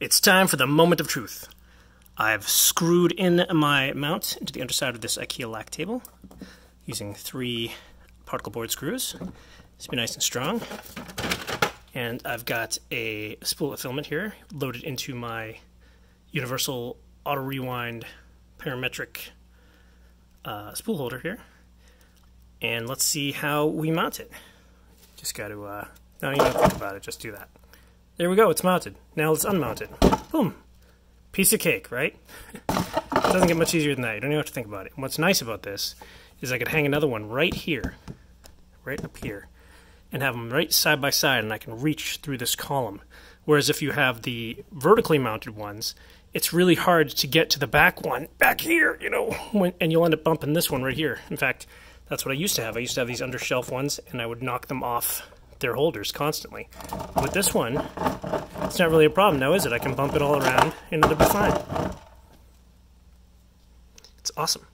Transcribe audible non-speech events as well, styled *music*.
It's time for the moment of truth. I've screwed in my mount into the underside of this IKEA LACK table using three particle board screws. It's be nice and strong. And I've got a spool of filament here loaded into my universal auto rewind parametric uh, spool holder here. And let's see how we mount it. Just got to, uh, no, you don't think about it, just do that. There we go, it's mounted. Now let's unmount it. Boom. Piece of cake, right? it doesn't get much easier than that. You don't even have to think about it. And what's nice about this is I could hang another one right here, right up here, and have them right side by side, and I can reach through this column. Whereas if you have the vertically mounted ones, it's really hard to get to the back one back here, you know, *laughs* when, and you'll end up bumping this one right here. In fact, that's what I used to have. I used to have these under shelf ones, and I would knock them off their holders constantly. With this one, it's not really a problem now, is it? I can bump it all around and it'll be fine. It's awesome.